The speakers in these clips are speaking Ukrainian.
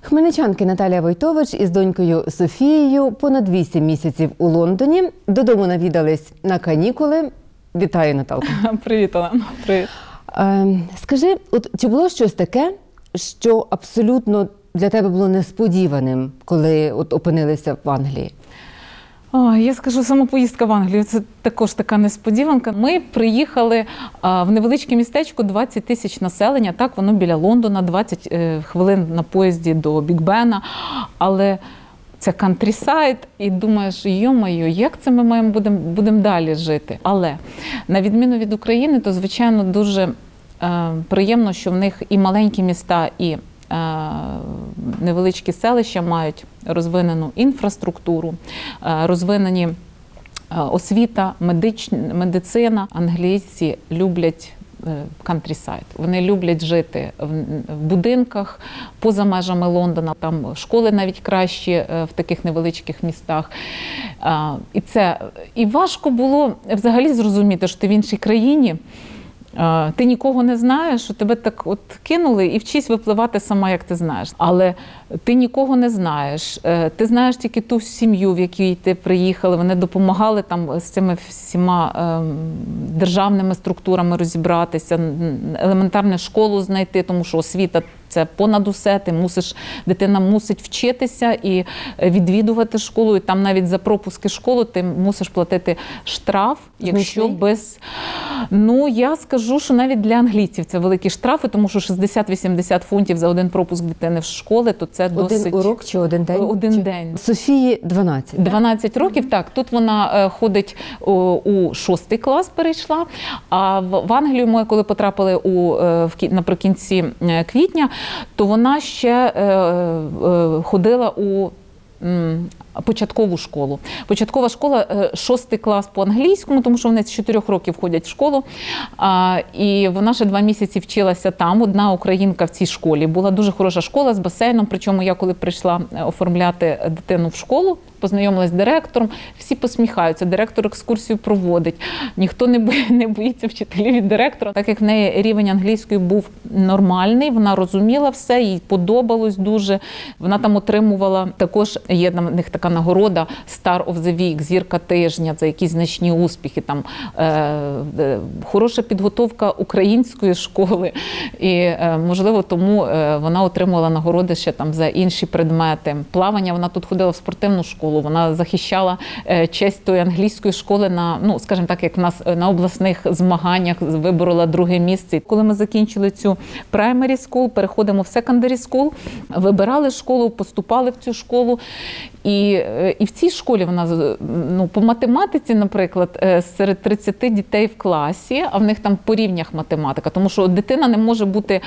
Хмельничанки Наталія Войтович із донькою Софією понад 8 місяців у Лондоні. Додому навідались на канікули. Вітаю, Наталко. Привіт, Олена. Привіт. Е, скажи, от чи було щось таке, що абсолютно для тебе було несподіваним, коли от опинилися в Англії? О, я скажу, сама поїздка в Англію це також така несподіванка. Ми приїхали а, в невеличке містечко 20 тисяч населення. Так, воно біля Лондона, 20 е, хвилин на поїзді до Бікбена. Але це кантрісайд, і думаєш, йо-моє, як це ми маємо будемо будем далі жити? Але на відміну від України, то звичайно дуже е, приємно, що в них і маленькі міста, і е, невеличкі селища мають розвинену інфраструктуру, е, розвинені е, освіта, медицина. Англійці люблять. Кантрісайд. Вони люблять жити в, будинках поза межами Лондона. Там школи навіть кращі е, в таких невеличких містах. І це і важко було взагалі зрозуміти, що ти в іншій країні. Ти нікого не знаєш, що тебе так от кинули і вчись випливати сама, як ти знаєш. Але ти нікого не знаєш. Е, Ти знаєш тільки ту сім'ю, в якій ти приїхали. Вони допомагали там з цими всіма ем, державними структурами розібратися, елементарну школу знайти, тому що освіта це понад усе. Ти мусиш, дитина мусить вчитися і відвідувати школу. І там навіть за пропуски школу ти мусиш платити штраф, якщо без ну я скажу, що навіть для англійців це великі штрафи, тому що 60-80 фунтів за один пропуск дитини в школи, то це досить Один урок чи один день? Один Чи- день. Софії 12. 12 років, так. Тут вона е, ходить у шостий клас, перейшла. А в, Англію ми, коли потрапили у, е, в, кі- наприкінці е, квітня, то вона ще ходила у. Початкову школу. Початкова школа е, шостий клас по англійському, тому що вони з чотирьох років ходять в школу. І вона ще два місяці вчилася там. Одна українка в цій школі. Була дуже хороша школа з басейном. Причому я, коли прийшла е, оформляти дитину в школу, познайомилась з директором, всі посміхаються. Директор екскурсію проводить. Ніхто не бої- не боїться вчителів від директора. Так як в неї рівень англійської був нормальний, вона розуміла все, їй подобалось дуже. Вона там отримувала також. Є на них така нагорода Star of the Week, зірка тижня за якісь значні успіхи. Там е, е, хороша підготовка української школи, і е, можливо тому е, вона отримувала нагороди ще там за інші предмети. Плавання вона тут ходила в спортивну школу. Вона захищала е, честь тої англійської школи на ну, скажімо так, як в нас е, на обласних змаганнях виборола друге місце. Коли ми закінчили цю primary school, переходимо в secondary school, вибирали школу, поступали в цю школу. І, е, і в цій школі вона ну, по математиці, наприклад, серед 30 дітей в класі, а в них там по рівнях математика, тому що дитина не може бути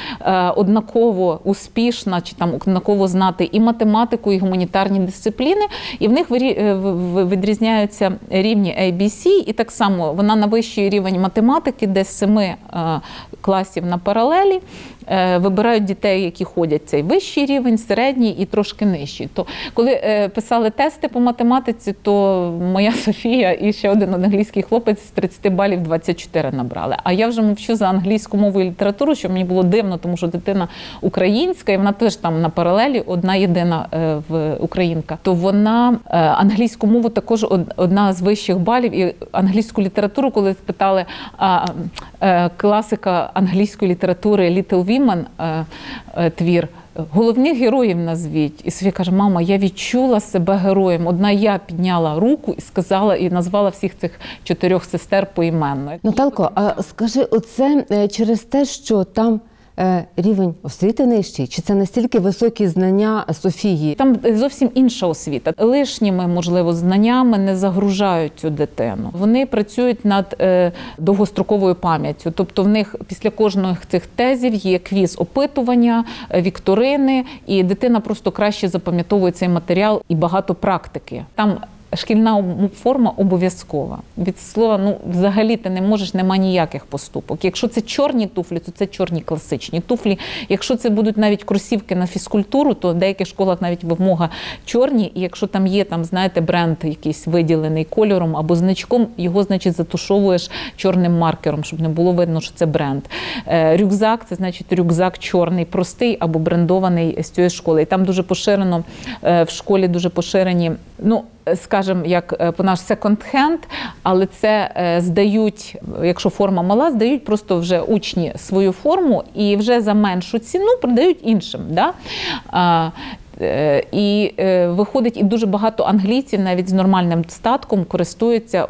однаково успішна чи там однаково знати і математику, і гуманітарні дисципліни. І в них е, відрізняються рівні ABC, і так само вона на вищий рівень математики, де з семи е, класів на паралелі. Е, Вибирають дітей, які ходять цей вищий рівень, середній і трошки нижчий. То коли е, писали тести по математиці, то моя Софія і ще один англійський хлопець з 30 балів 24 набрали. А я вже мовчу за англійську мову і літературу, що мені було дивно, тому що дитина українська, і вона теж там на паралелі одна єдина е, в українка. То вона англійську мову також одна з вищих балів, і англійську літературу, коли спитали а, класика англійської літератури Little Women е, е, твір. Головних героїв назвіть. І Софія каже: мама, я відчула себе героєм. Одна я підняла руку і сказала, і назвала всіх цих чотирьох сестер поіменно. Наталко, а скажи, оце е, через те, що там рівень освіти нижчий, чи це настільки високі знання Софії? Там зовсім інша освіта. Лишніми, можливо, знаннями не загружають цю дитину. Вони працюють над е, довгостроковою пам'яттю. Тобто, в них після кожного цих тезів є квіз опитування, е, вікторини, і дитина просто краще запам'ятовує цей матеріал і багато практики. Там шкільна форма обов'язкова. Від слова, ну взагалі ти не можеш, нема ніяких поступок. Якщо це чорні туфлі, то це чорні класичні туфлі. Якщо це будуть навіть кросівки на фізкультуру, то в деяких школах навіть вимога чорні. І якщо там є там, знаєте, бренд якийсь виділений кольором або значком, його значить затушовуєш чорним маркером, щоб не було видно, що це бренд. Е, Рюкзак це значить рюкзак чорний, простий або брендований з цієї школи. І там дуже поширено е, в школі дуже поширені. Ну, скажімо, як е, по наш секонд-хенд, але це е, здають, якщо форма мала, здають просто вже учні свою форму і вже за меншу ціну продають іншим. Да? Е, І е, виходить, і дуже багато англійців навіть з нормальним статком користуються,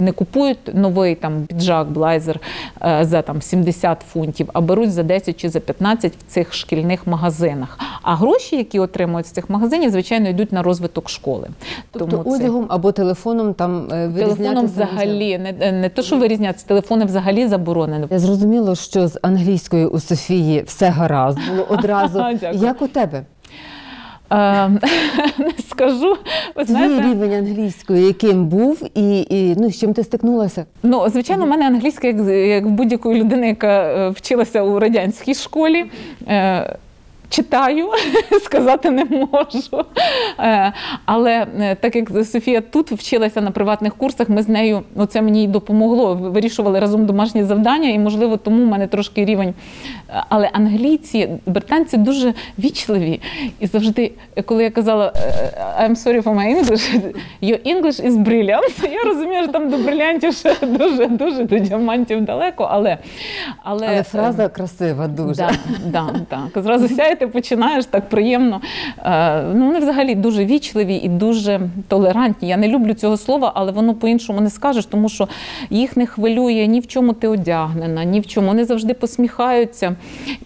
не купують новий там піджак, блайзер е, за там 70 фунтів, а беруть за 10 чи за 15 в цих шкільних магазинах. А гроші, які отримують з цих магазинів, звичайно, йдуть на розвиток школи. Тобто Тому це- одягом або телефоном там Телефоном взагалі не, не то, що вирізнятися, телефони взагалі заборонені. Я зрозуміло, що з англійською у Софії все гаразд було одразу. Як у тебе? Е, не скажу. Ви Твій рівень англійської, яким був, і, і ну, з чим ти стикнулася? ну звичайно, в мене англійська, як, як в будь-якої людини, яка е, вчилася у радянській школі. Е, Читаю, сказати не можу. Е, Але е, так як Софія тут вчилася на приватних курсах, ми з нею ну, це мені й допомогло. Вирішували разом домашні завдання, і можливо тому в мене трошки рівень. Але англійці, британці дуже вічливі. І завжди, коли я казала е, I'm sorry for my English, your English is brilliant. Я розумію, що там до брилянтів ще дуже дуже до діамантів далеко, але але, Але фраза красива дуже. Да, да, так. Зразу сяєте, починаєш так приємно. Е, ну, вони взагалі дуже вічливі і дуже толерантні. Я не люблю цього слова, але воно по-іншому не скажеш, тому що їх не хвилює ні в чому ти одягнена, ні в чому. Вони завжди посміхаються.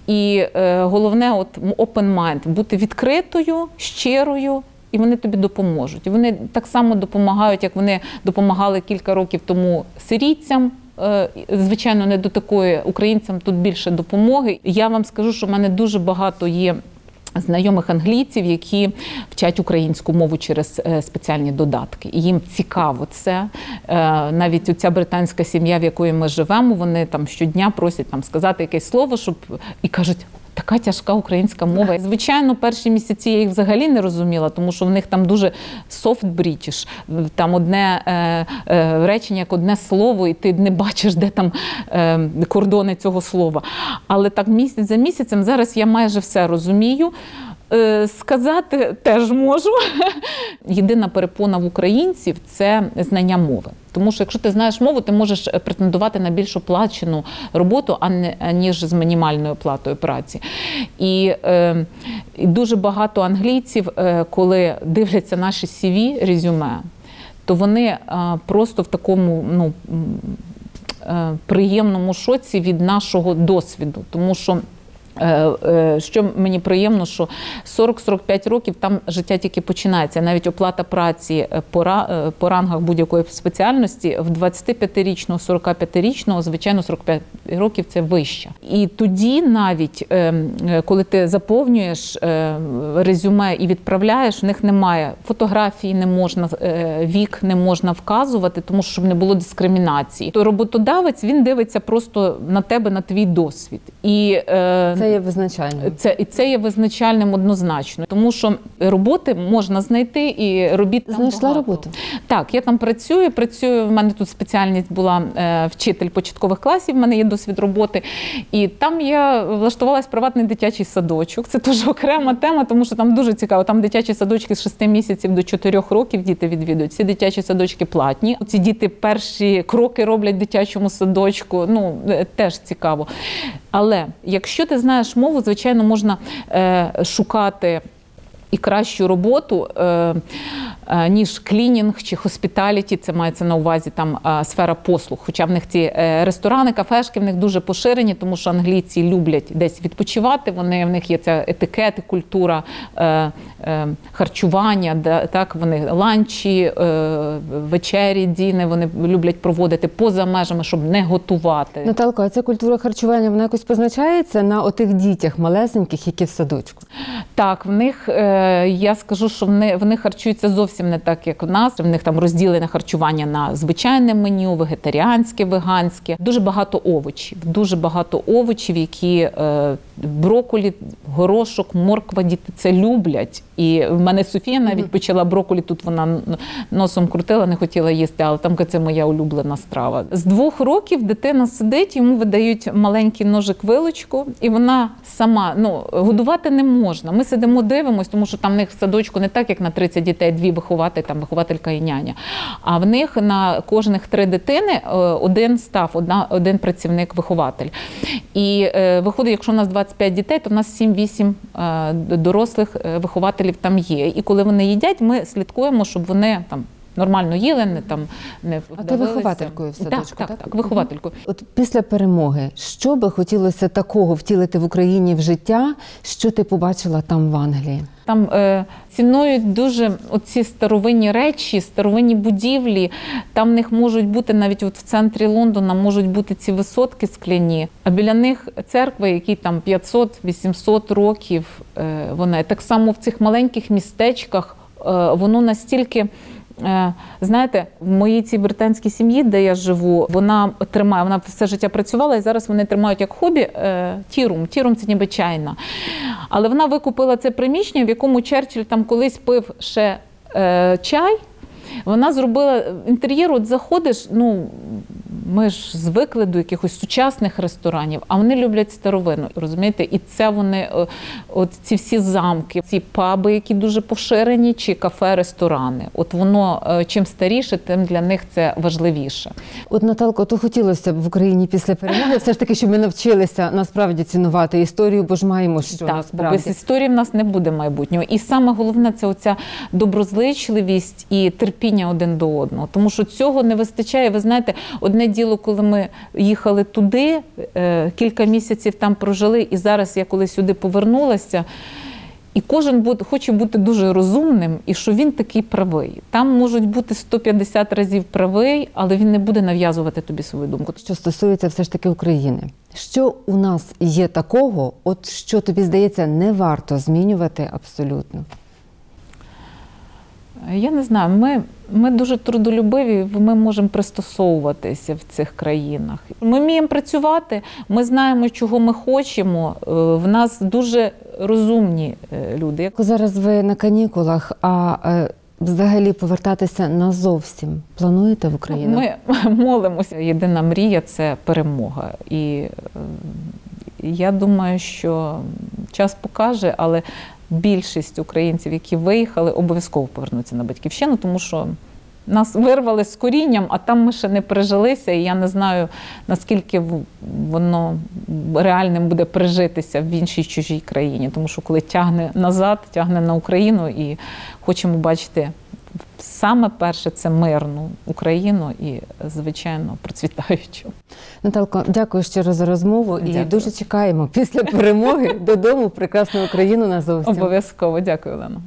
І е, головне, от open mind, бути відкритою, щирою. І вони тобі допоможуть. Вони так само допомагають, як вони допомагали кілька років тому сирійцям. Е, Звичайно, не до такої українцям тут більше допомоги. Я вам скажу, що в мене дуже багато є. Знайомих англійців, які вчать українську мову через е, спеціальні додатки, і їм цікаво це. Е, Навіть оця британська сім'я, в якої ми живемо, вони там щодня просять там сказати якесь слово, щоб і кажуть. Така тяжка українська мова. Звичайно, перші місяці я їх взагалі не розуміла, тому що в них там дуже soft British, Там одне е, е, речення, як одне слово, і ти не бачиш, де там е, кордони цього слова. Але так місяць за місяцем зараз я майже все розумію. Е, Сказати теж можу. Єдина перепона в українців це знання мови. Тому що якщо ти знаєш мову, ти можеш е, претендувати на більш оплачену роботу, а не ніж з мінімальною платою праці. І, е, і дуже багато англійців, е, коли дивляться наші CV, резюме, то вони е, просто в такому ну, е, приємному шоці від нашого досвіду, тому що. Е, е, Що мені приємно, що 40-45 років там життя тільки починається. Навіть оплата праці е, по, ра- по рангах будь-якої спеціальності в 25-річного, 45-річного, звичайно, 45 років це вища. І тоді, навіть е, е, коли ти заповнюєш резюме і відправляєш, в них немає фотографії, не можна вік, не можна вказувати, тому що щоб не було дискримінації. То роботодавець він дивиться просто на тебе, на твій досвід. І Це є визначальним. це і це є визначальним однозначно, тому що роботи можна знайти і робіт там Знайшла багато. роботу? Так, я там працюю. Працюю. В мене тут спеціальність була е, вчитель початкових класів. В мене є досвід роботи. І там я влаштувалась в приватний дитячий садочок. Це дуже окрема тема, тому що там дуже цікаво. Там дитячі садочки з 6 місяців до 4 років діти відвідують. Ці дитячі садочки платні. Ці діти перші кроки роблять в дитячому садочку. Ну е, теж цікаво. Але якщо ти знаєш мову, звичайно, можна е, шукати і кращу роботу, е, е, ніж клінінг чи хоспіталіті, це мається на увазі там е, сфера послуг. Хоча в них ці ресторани, кафешки в них дуже поширені, тому що англійці люблять десь відпочивати. Вони в них є ця етикет, культура харчування, так вони ланчі, вечері, діни вони люблять проводити поза межами, щоб не готувати. Наталко, а ця культура харчування вона якось позначається на отих дітях малесеньких, які в садочку. Так, в них я скажу, що вони, вони харчуються зовсім не так, як в нас. В них там розділене харчування на звичайне меню, вегетаріанське, веганське. Дуже багато овочів. Дуже багато овочів, які е, броколі, горошок, морква, діти це люблять. І в мене Софія навіть почала броколі. Тут вона носом крутила, не хотіла їсти, але там це моя улюблена страва. З двох років дитина сидить, йому видають маленький ножик вилочку, і вона сама ну годувати не можна. Ми сидимо, дивимося, тому що там в них в садочку не так, як на 30 дітей, дві виховати, там вихователька і няня. А в них на кожних три дитини е, один став, одна, один працівник-вихователь. І е, виходить, якщо у нас 25 дітей, то в нас 7-8 е, дорослих е, вихователів там є. І коли вони їдять, ми слідкуємо, щоб вони там. Нормально їли, не там не А ти вихователькою в садочку, так, так, так? так, вихователькою. От після перемоги, що би хотілося такого втілити в Україні в життя, що ти побачила там в Англії? Там е, цінують дуже оці старовинні речі, старовинні будівлі. Там в них можуть бути навіть от в центрі Лондона можуть бути ці висотки скляні, а біля них церкви, які там 500-800 років. Е, вони так само в цих маленьких містечках е, воно настільки. Е, Знаєте, в моїй цій британській сім'ї, де я живу, вона тримає, вона все життя працювала, і зараз вони тримають як хобі е, tea room. Tea room це ніби чайна. Але вона викупила це приміщення, в якому Черчилль там колись пив ще е, чай. Вона зробила інтер'єр, от заходиш, ну ми ж звикли до якихось сучасних ресторанів, а вони люблять старовину, розумієте? І це вони, е, от ці всі замки, ці паби, які дуже поширені, чи кафе, ресторани. От воно е, чим старіше, тим для них це важливіше. От Наталко, то хотілося б в Україні після перемоги, все ж таки, щоб ми навчилися насправді цінувати історію, бо ж маємо що так, бо насправді. без історії в нас не буде майбутнього. І саме головне це оця доброзичливість і терпіння один до одного. Тому що цього не вистачає. Ви знаєте, одне діло, коли ми їхали туди, е, кілька місяців там прожили, і зараз я коли сюди повернулася. І кожен хоче бути дуже розумним, і що він такий правий. Там можуть бути 150 разів правий, але він не буде нав'язувати тобі свою думку. Що стосується все ж таки України, що у нас є такого, от що тобі здається, не варто змінювати абсолютно? Я не знаю, ми, ми дуже трудолюбиві, ми можемо пристосовуватися в цих країнах. Ми вміємо працювати, ми знаємо, чого ми хочемо. Е, В нас дуже розумні е, люди. Зараз ви на канікулах, а е, взагалі повертатися назовсім плануєте в Україну? Ми молимося. Єдина мрія це перемога. І я думаю, що час покаже, але більшість українців, які виїхали, обов'язково повернуться на батьківщину, тому що. Нас вирвали з корінням, а там ми ще не прижилися, і я не знаю, наскільки воно реальним буде прижитися в іншій чужій країні. Тому що коли тягне назад, тягне на Україну і хочемо бачити саме перше це мирну Україну і, звичайно, процвітаючу. Наталко, дякую щиро за розмову і дуже чекаємо після перемоги додому в прекрасну Україну назовсім. Обов'язково дякую, Олена.